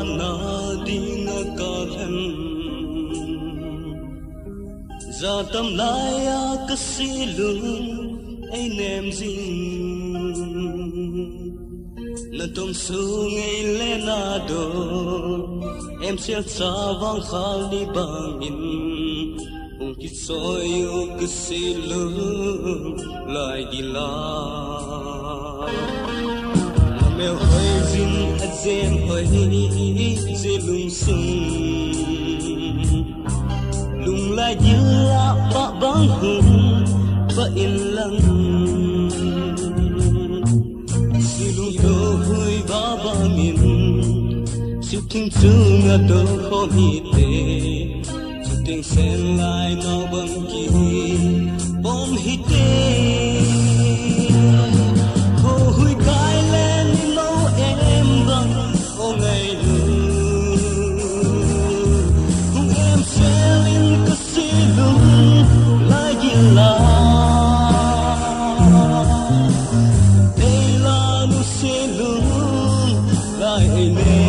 Giờ tâm lai kalam zatam laya kasilun Anh em zin na tom sung ai le na do em sẽ sa vang khali bangin ung kit soyu kasilun lai gilang zin hạt dễ lung sung lung la dưa ba bang hùng ba in lăng si lung do hui ba ba min siêu kinh chu nga do ho hi te chu ting sen lại nào bang kỳ bom hít te Israel.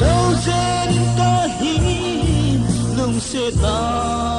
Lâu dần ta hi lung sẽ ta